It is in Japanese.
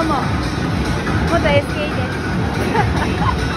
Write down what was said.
どうも。元 SKE です。